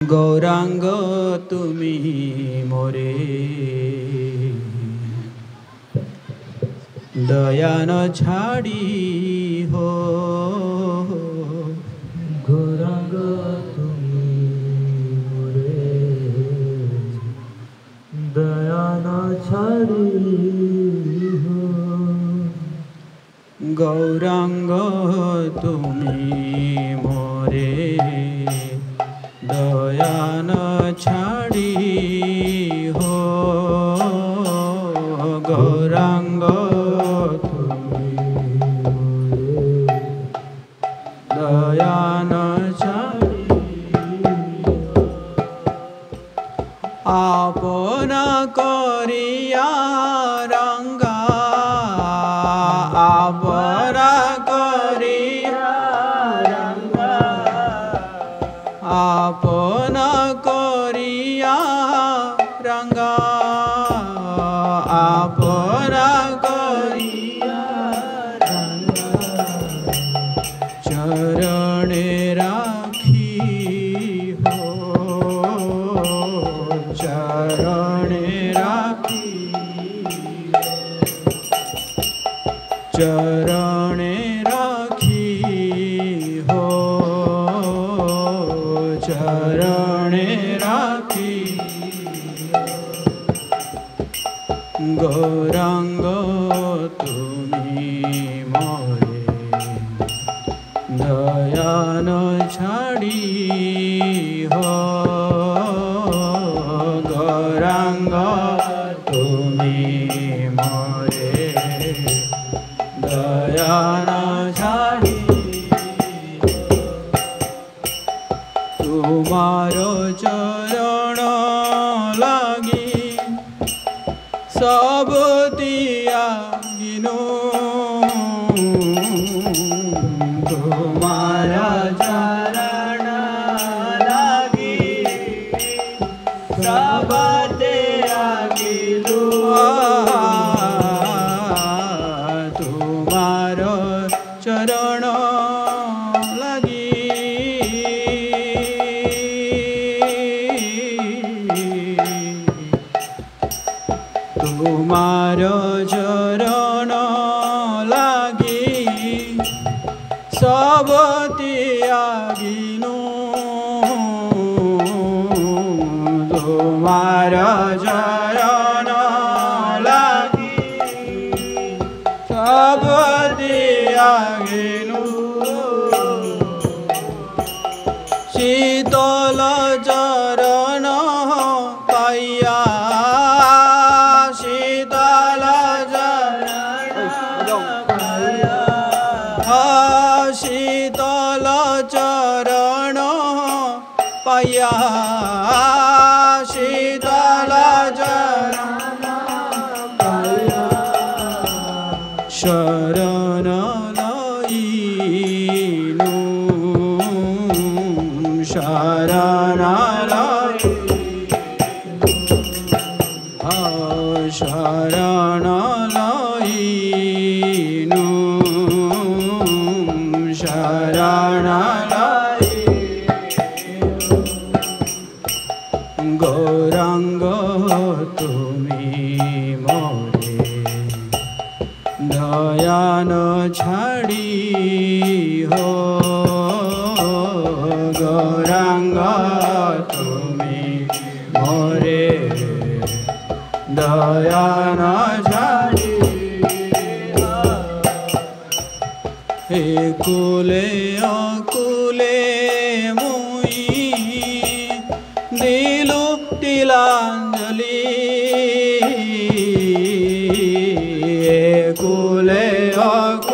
গৌরাঙ্গ তুমি মোরে। দয়ান ছাড়ি হো গৌরাঙ্গ তুমি মোরে। দয়ান ছাড়ি হো গৌরাঙ্গ তুমি মোরে। या न च আপনা করিয়া গৌরাঙ্গ তুমি মরে। দয়ান ছাড়ি হো। গৌরাঙ্গ তুমি মরে। দয়ান ছাড়ি তোমার চরণ ಬೋಧಿಯ ನೀನು. ತುಮಾರ ಚರಣ ಲಾಗಿ ಪ್ರಭತೆಯಾಗಿಲು ಚರಣ ত্যাগিনু শীতল চরণ পাইয়া শীতল শীতল চরণ পাইয়া শীতল চরণ পাইয়া। সারা নারায়। সারা নারায়। সারা নারায়। গৌরাঙ্গ তুমি মরে দয়ান ছাড়ি হয় গৌরাঙ্গ তুমি মোরে দয়ান ছাড়ি হে কুলে অকুলে মুই দিলু তিলাঞ্জলি। হে কুলে অকুলে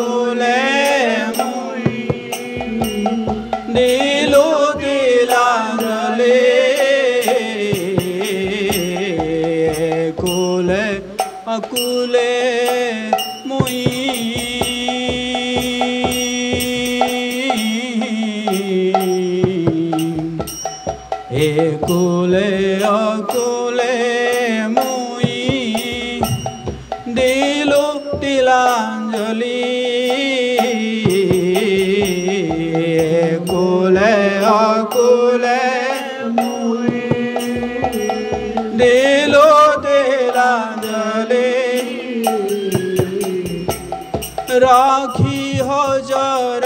দিল তিলাঞ্জলি। কুলে অকুলে দিল তিলাঞ্জলি। রাখি হজর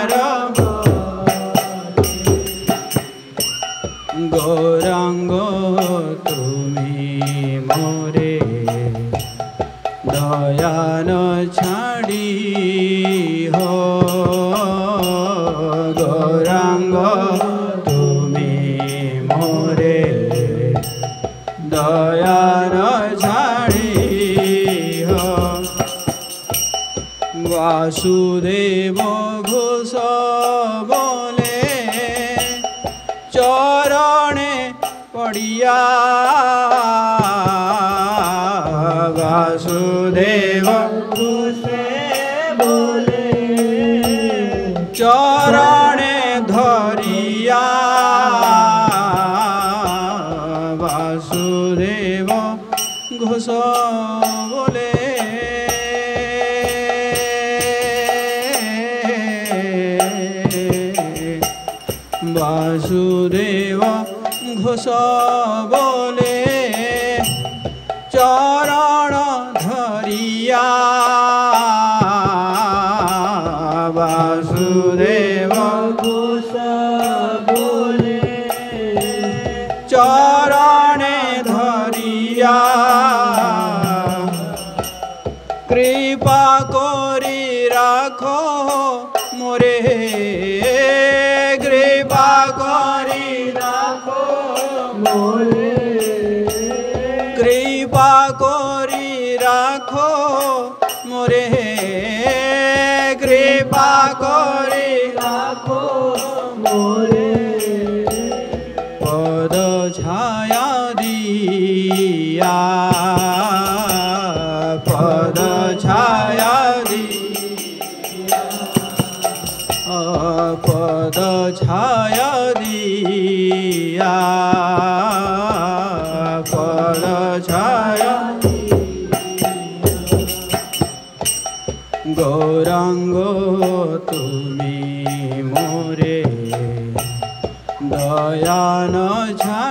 वासुदेव घोषबले चरणे पडिया वासुदेव ঘোষ कृपा कोरी राखो मोरे कृपा कोरी राखो मोरे कृपा कोरी राखो मोरे कृपा कोरी গৌরাঙ্গ তুমি মোরে। দয়ান ছাড়ি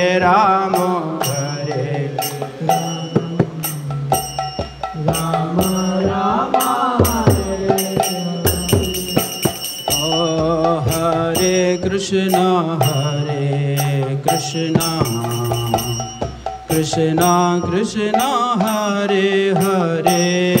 राम हरे राम राम ओ हरे कृष्ण हरे कृष्ण कृष्ण कृष्ण हरे हरे।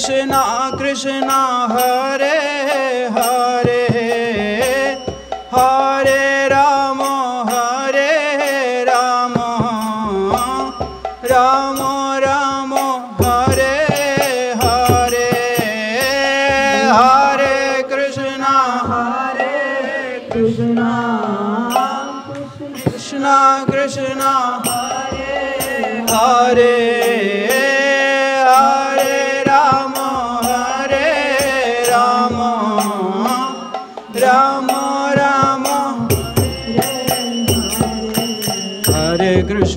कृष्णा कृष्णा हरे।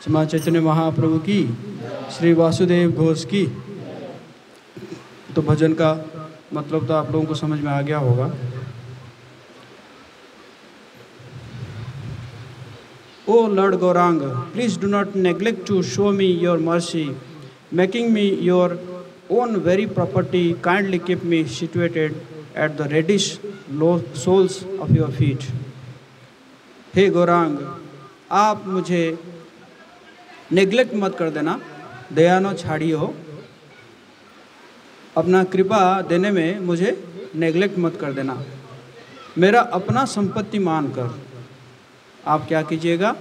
समा चैतन्य महाप्रभु की, श्री वासुदेव घोष की। तो भजन का मतलब तो आप लोगों को समझ में आ गया होगा। O Lord Gaurang please do not neglect to show me your mercy making me your own very property kindly keep me situated at the reddish low soles of your feet हे गौरांग, आप मुझे नेग्लेक्ट मत कर देना। दयानो छाड़ी हो। अपना कृपा देने में मुझे नेग्लेक्ट मत कर देना। मेरा अपना संपत्ति मानकर आप क्या कीजिएगा?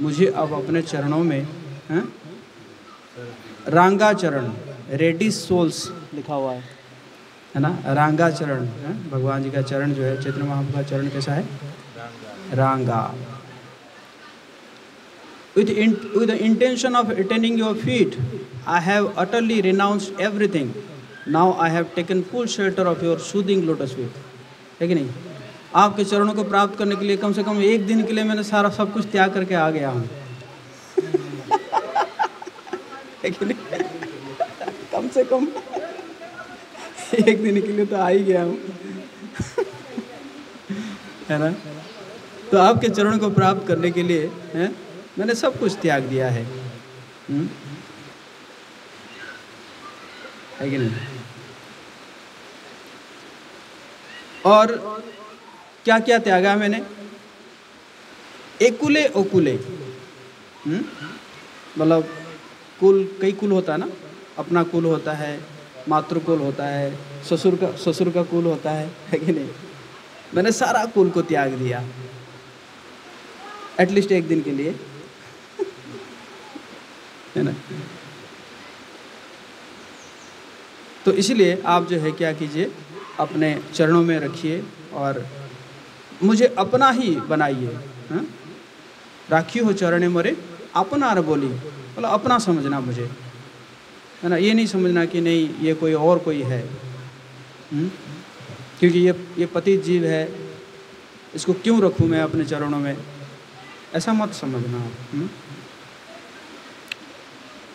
मुझे अब अपने चरणों में, हैं? रांगा चरण रेडी सोल्स लिखा हुआ है। है ना? रांगा चरण है? भगवान जी का चरण जो है, चैत्र महाप्रभु का चरण कैसा है? रांगा। With in, with the intention of attaining your feet i have utterly renounced everything now i have taken full shelter of your soothing lotus feet है कि नहीं आपके चरणों के लिए कम से कम एक दिन के लिए मैंने सारा सब कुछ त्याग करके आ गया हूँ है कि नहीं कम से कम एक दिन के लिए तो आ ही गया हूँ है ना तो आपके चरणों को प्राप्त करने के लिए है मैंने सब कुछ त्याग दिया है। हम्म? है कि नहीं? और क्या क्या त्यागा मैंने? एकुले, ओकुले। हम्म? मतलब कुल, कई कुल होता है ना? अपना कुल होता है, मातृकुल होता है, ससुर का ससुर का कुल होता है है कि नहीं? मैंने सारा कुल को त्याग दिया। एटलीस्ट एक दिन के लिए। है ना? तो इसलिए आप जो है क्या कीजिए, अपने चरणों में रखिए और मुझे अपना ही बनाइए हाँ? राखी हो चरणे मरे, अपना र बोली। मतलब अपना समझना मुझे। है ना? ये नहीं समझना कि नहीं, ये कोई और कोई है। हुँ? क्योंकि ये ये पतित जीव है, इसको क्यों रखूँ मैं अपने चरणों में? ऐसा मत समझना।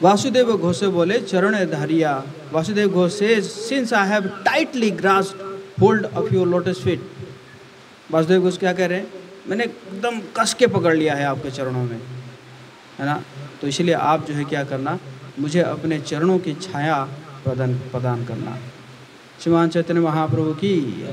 वासुदेव घोषे बोले, चरण धारिया, Vasudev घोषे since I have tightly grasp hold of your lotus feet Vasudev Ghosh क्या कह रहे हैं? मैंने एकदम कस के पकड़ लिया है आपके चरणों में। है ना? तो इसलिए आप जो है क्या करना, मुझे अपने चरणों की छाया प्रदान प्रदान करना। श्रीमान चैतन्य महाप्रभु की